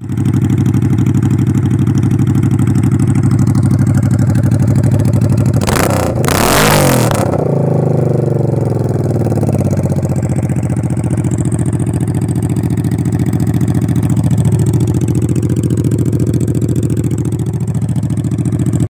you